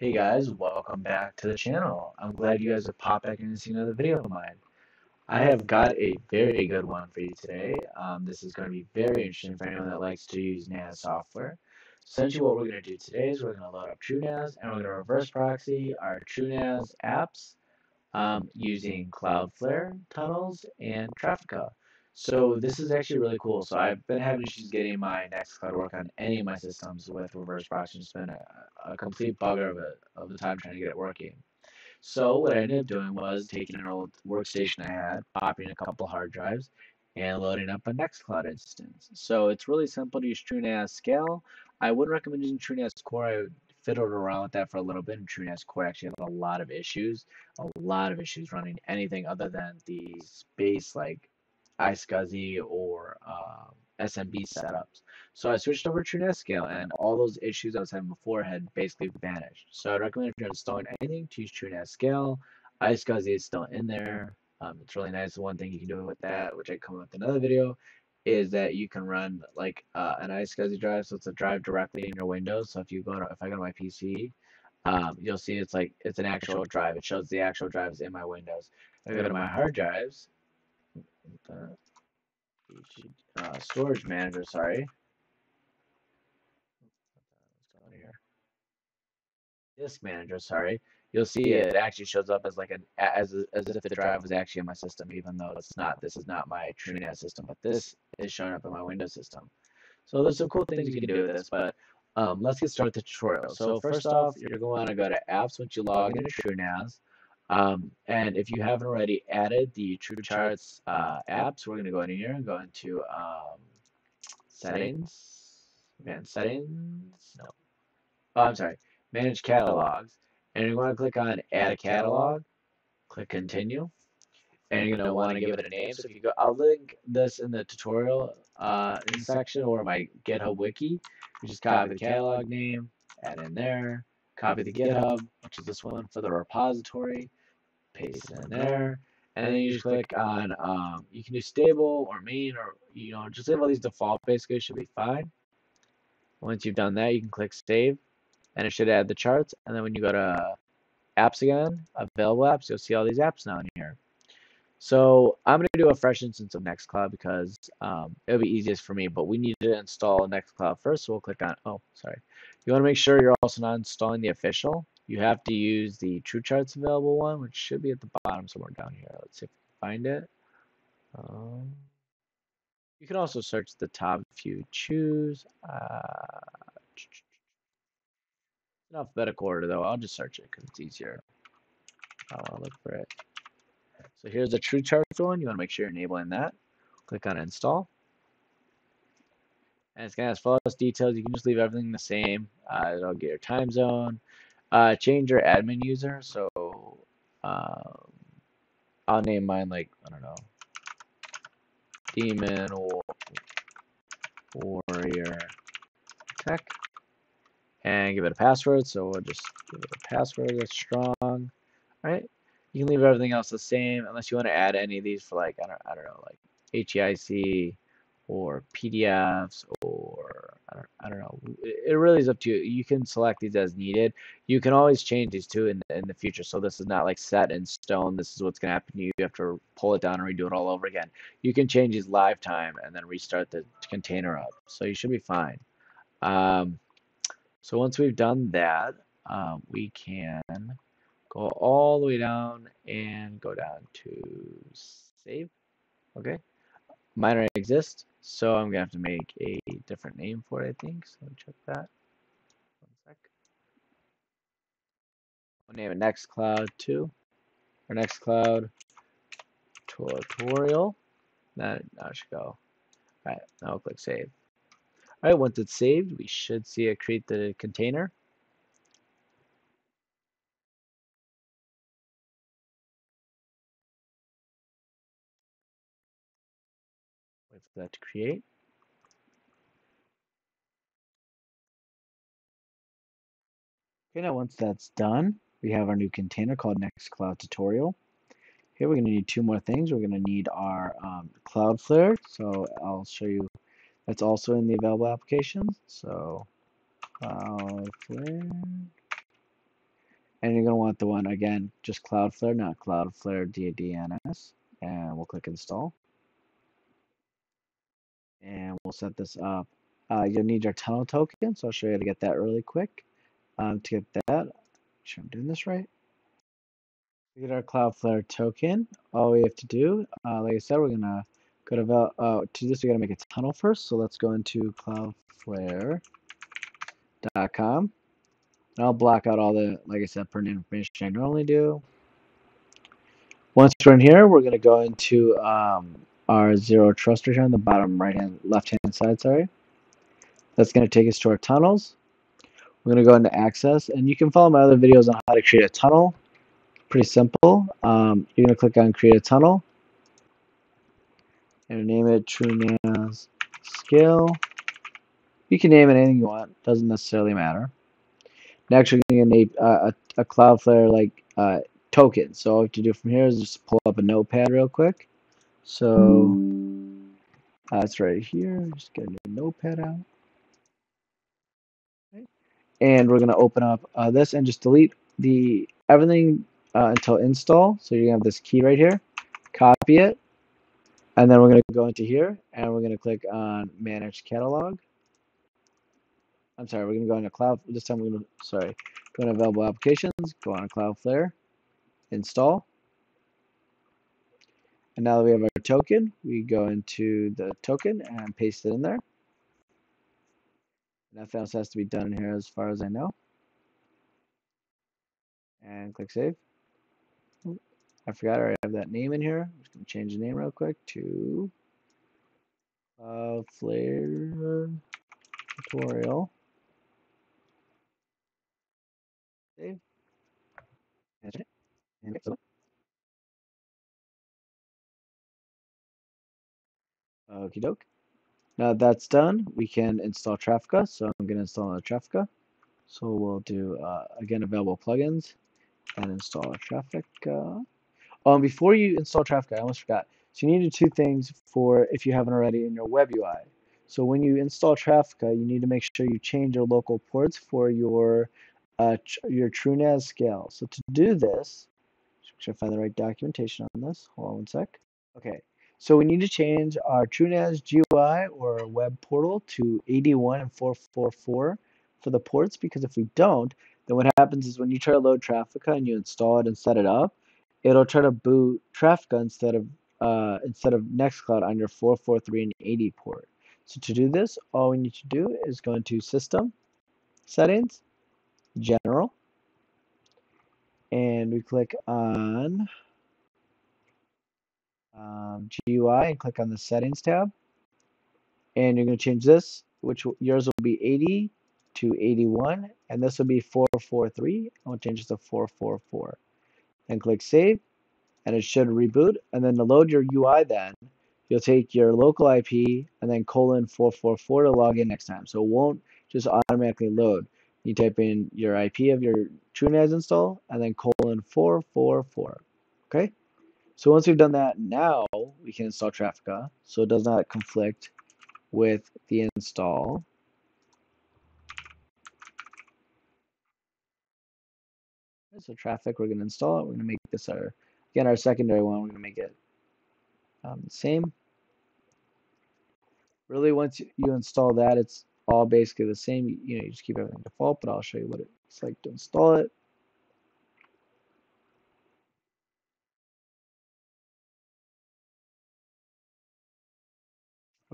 Hey guys, welcome back to the channel. I'm glad you guys have popped back in and seen another video of mine. I have got a very good one for you today. Um, this is going to be very interesting for anyone that likes to use NAS software. Essentially what we're going to do today is we're going to load up TrueNAS and we're going to reverse proxy our TrueNAS apps um, using Cloudflare tunnels and Traefik. So this is actually really cool. So I've been having issues getting my Nextcloud work on any of my systems with reverse proxy. It's been a, a complete bugger of, it, of the time trying to get it working. So what I ended up doing was taking an old workstation I had, popping a couple hard drives, and loading up a Nextcloud instance. So it's really simple to use TrueNAS Scale. I wouldn't recommend using TrueNAS Core. I fiddled around with that for a little bit, and TrueNAS Core actually had a lot of issues, a lot of issues running anything other than the space like iSCSI or um, SMB setups. So I switched over to TrueNAS Scale and all those issues I was having before had basically vanished. So I'd recommend if you're installing anything to use TrueNAS Scale. iSCSI is still in there. Um, it's really nice. One thing you can do with that, which I come up with another video, is that you can run like uh, an iSCSI drive. So it's a drive directly in your Windows. So if you go to, if I go to my PC, um, you'll see it's like it's an actual drive. It shows the actual drives in my Windows. If I go to my hard drives, uh, storage manager, sorry. Disk manager, sorry. You'll see it actually shows up as like an as as if the drive was actually in my system, even though it's not. This is not my TrueNAS system, but this is showing up in my Windows system. So there's some cool things you can do with this, but um, let's get started with the tutorial. So first off, you're going to go to apps once you log into TrueNAS. Um, and if you haven't already added the True TrueCharts uh, apps, we're going to go in here and go into um, settings. Man, settings. No. Oh, I'm sorry. Manage catalogs. And you're going to click on Add a Catalog. Click Continue. And you're going to want to give it a name. So if you go, I'll link this in the tutorial uh, in section or my GitHub wiki. You just copy the catalog name, add in there, copy the GitHub, which is this one for the repository, paste in there. And then you just click on, um, you can do stable or main or, you know, just leave all these default basically should be fine. Once you've done that, you can click save and it should add the charts. And then when you go to apps again, available apps, you'll see all these apps now in here. So I'm going to do a fresh instance of Nextcloud because um, it'll be easiest for me, but we need to install Nextcloud first. So we'll click on, oh, sorry. You want to make sure you're also not installing the official you have to use the TrueCharts available one, which should be at the bottom somewhere down here. Let's see if we find it. Um, you can also search the top if you choose. Uh, in alphabetical order though, I'll just search it because it's easier. I want to look for it. So here's the true TrueCharts one. You want to make sure you're enabling that. Click on install. And it's going to ask for those details. You can just leave everything the same. Uh, it'll get your time zone, uh, change your admin user. So um, I'll name mine like, I don't know, Demon or Warrior Tech. And give it a password. So we'll just give it a password that's strong. All right. You can leave everything else the same unless you want to add any of these for like, I don't, I don't know, like HEIC or PDFs or I don't, know. It really is up to you. You can select these as needed. You can always change these too in the, in the future. So this is not like set in stone. This is what's going to happen to you. You have to pull it down and redo it all over again. You can change these live time and then restart the container up. So you should be fine. Um, so once we've done that, um, we can go all the way down and go down to save. Okay. Minor exist. So I'm gonna have to make a different name for it, I think. So check that. One sec. I'll name it Nextcloud 2 or Nextcloud tutorial. That now should go. Alright, now I'll click save. Alright, once it's saved, we should see it create the container. That to create. Okay, now once that's done, we have our new container called Nextcloud Tutorial. Here we're going to need two more things. We're going to need our um, Cloudflare. So I'll show you that's also in the available applications. So Cloudflare And you're going to want the one, again, just Cloudflare, not Cloudflare DNS. And we'll click install. And we'll set this up. Uh, you'll need your tunnel token, so I'll show you how to get that really quick. Um, to get that, sure I'm doing this right. Get our Cloudflare token, all we have to do, uh, like I said, we're to go to, uh, to this, we got to make a tunnel first. So let's go into cloudflare.com. And I'll block out all the, like I said, pertinent information I normally do. Once we're in here, we're going to go into um, our zero trust here on the bottom right hand, left hand side, sorry. That's going to take us to our tunnels. We're going to go into access, and you can follow my other videos on how to create a tunnel. Pretty simple. Um, you're going to click on create a tunnel and name it TrueNAS Scale. You can name it anything you want. Doesn't necessarily matter. Next, we're going to need uh, a, a Cloudflare like uh, token. So all you have to do from here is just pull up a notepad real quick. So that's right here. Just get a new notepad out. And we're going to open up uh, this and just delete the everything uh, until install. So to have this key right here. Copy it. And then we're going to go into here and we're going to click on manage catalog. I'm sorry, we're going to go into cloud. This time we're going to, sorry, go into available applications, go on Cloudflare, install. And now that we have our token, we go into the token and paste it in there. Nothing else has to be done here as far as I know. And click save. I forgot I already have that name in here. I'm just going to change the name real quick to uh, Cloudflare Tutorial. Save. And Okie doke. Now that's done, we can install Traefik. So I'm going to install a Traefik. So we'll do, uh, again, available plugins and install Traefik. Um, before you install Traefik, I almost forgot. So you need to do two things for if you haven't already in your web UI. So when you install Traefik, you need to make sure you change your local ports for your uh, your TrueNAS scale. So to do this, should I find the right documentation on this? Hold on one sec. Okay, so we need to change our TrueNAS GUI or web portal to 81 and 444 for the ports because if we don't, then what happens is when you try to load Traefik and you install it and set it up, it'll try to boot Traefik instead of uh, instead of Nextcloud on your 443 and 80 port. So to do this, all we need to do is go into System, Settings, General, and we click on um, GUI and click on the Settings tab. And you're going to change this, which yours will be 80 to 81, and this will be 443. I'll change this to 444. And click Save, and it should reboot. And then to load your UI then, you'll take your local IP and then colon 444 to log in next time. So it won't just automatically load. You type in your IP of your TrueNAS install and then colon 444. Okay? So once we've done that, now we can install Traefik so it does not conflict with the install. So Traefik, we're going to install it. We're going to make this our, again, our secondary one. We're going to make it um, the same. Really, once you install that, it's all basically the same. You know, you just keep everything default, but I'll show you what it's like to install it.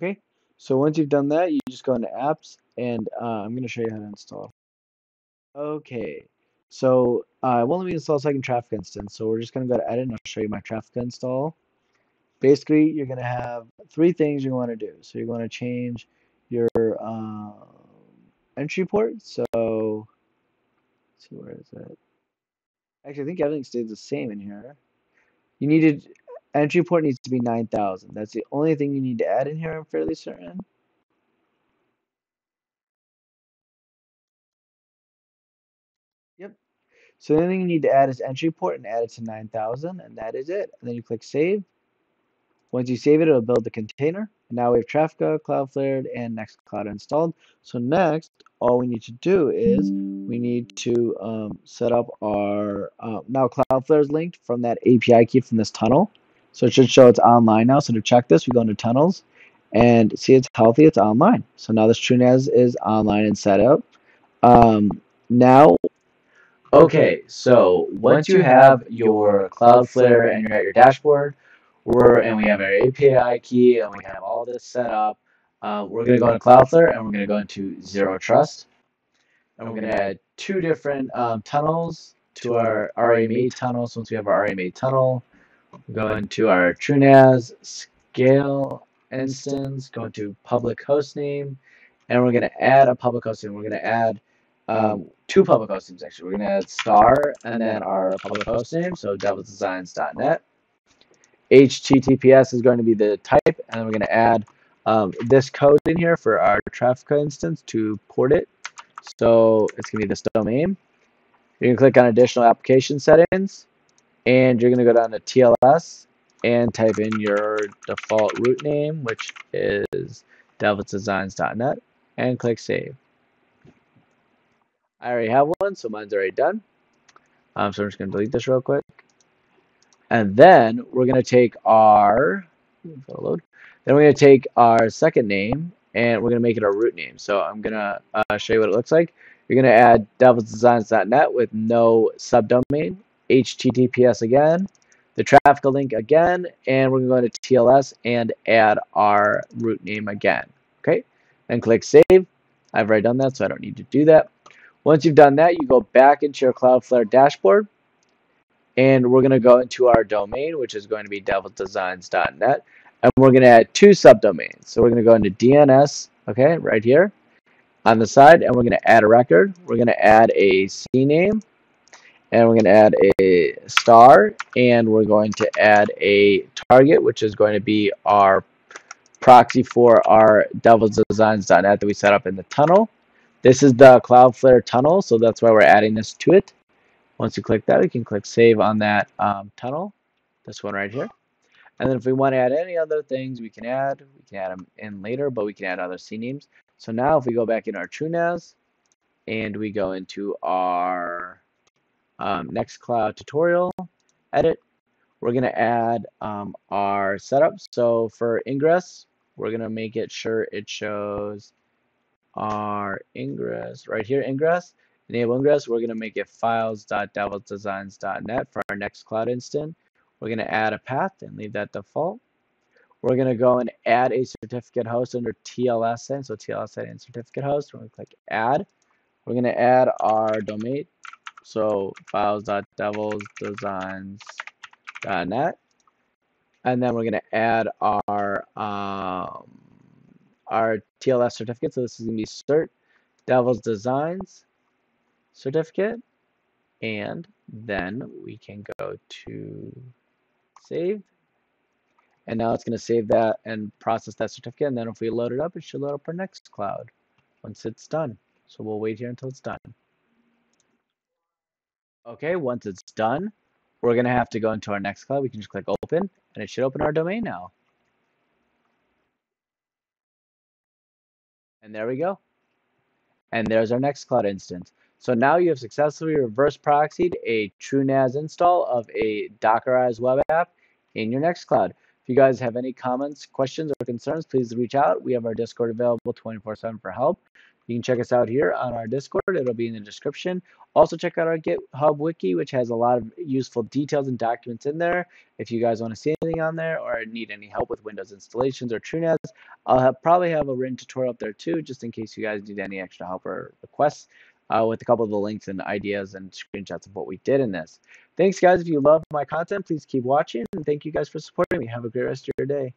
Okay, so once you've done that, you just go into apps and uh, I'm going to show you how to install. Okay, so uh, won't let me install second Traefik instance. So we're just going to go to edit and I'll show you my Traefik install. Basically, you're going to have three things you want to do. So you're going to change your um, entry port. So see where is it? Actually, I think everything stays the same in here. You need to Entry port needs to be 9,000. That's the only thing you need to add in here, I'm fairly certain. Yep. So the only thing you need to add is entry port and add it to 9,000, and that is it. And then you click save. Once you save it, it'll build the container. And now we have Traefik, Cloudflare, and Nextcloud installed. So next, all we need to do is we need to um, set up our, uh, now Cloudflare is linked from that API key from this tunnel. So it should show it's online now. So to check this, we go into tunnels and see it's healthy, it's online. So now this TrueNAS is online and set up. Um, now, okay, so once you have your Cloudflare and you're at your dashboard, we're, and we have our API key and we have all this set up, uh, we're going to go into Cloudflare and we're going to go into Zero Trust. And we're going to add two different um, tunnels to our RAMA tunnels. Once we have our RAMA tunnel, go into our TrueNAS scale instance, go into public host name, and we're going to add a public host name. We're going to add um, two public host actually. We're going to add star and then our public host name, so devilsdesigns.net. HTTPS is going to be the type, and then we're going to add um, this code in here for our Traefik instance to port it. So it's going to be this domain. You can click on additional application settings, and you're going to go down to TLS and type in your default root name, which is devilsdesigns.net, and click save. I already have one, so mine's already done. Um, so I'm just going to delete this real quick. And then we're going to take our, load. Then we're going to take our second name and we're going to make it our root name. So I'm going to uh, show you what it looks like. You're going to add devilsdesigns.net with no subdomain, HTTPS again, the Traefik link again, and we're going to go TLS and add our root name again. Okay, and click Save. I've already done that, so I don't need to do that. Once you've done that, you go back into your Cloudflare dashboard, and we're going to go into our domain, which is going to be devildesigns.net, and we're going to add two subdomains. So we're going to go into DNS, okay, right here on the side, and we're going to add a record. We're going to add a CNAME, and we're going to add a star, and we're going to add a target, which is going to be our proxy for our devilsdesigns.net that we set up in the tunnel. This is the Cloudflare tunnel, so that's why we're adding this to it. Once you click that, we can click save on that um, tunnel, this one right here. And then if we want to add any other things, we can add. We can add them in later, but we can add other CNAMEs. So now if we go back in our TrueNAS and we go into our um, Nextcloud tutorial, edit, we're going to add um, our setup. So for ingress, we're going to make it sure it shows our ingress right here, ingress. Enable ingress, we're going to make it files.devilsdesigns.net for our Nextcloud instance. We're going to add a path and leave that default. We're going to go and add a certificate host under TLS So TLS and certificate host. We're going to click add. We're going to add our domain. So files.devilsdesigns.net. And then we're going to add our um, our TLS certificate. So this is going to be cert Devils Designs certificate. And then we can go to save. And now it's going to save that and process that certificate. And then if we load it up, it should load up our Nextcloud once it's done. So we'll wait here until it's done. Okay, once it's done, we're going to have to go into our Nextcloud. We can just click open, and it should open our domain now. And there we go. And there's our Nextcloud instance. So now you have successfully reverse proxied a TrueNAS install of a Dockerized web app in your Nextcloud. If you guys have any comments, questions, or concerns, please reach out. We have our Discord available 24-7 for help. You can check us out here on our Discord. It'll be in the description. Also, check out our GitHub wiki, which has a lot of useful details and documents in there. If you guys want to see anything on there or need any help with Windows installations or TrueNAS, I'll have, probably have a written tutorial up there too, just in case you guys need any extra help or requests uh, with a couple of the links and ideas and screenshots of what we did in this. Thanks, guys. If you love my content, please keep watching. And thank you guys for supporting me. Have a great rest of your day.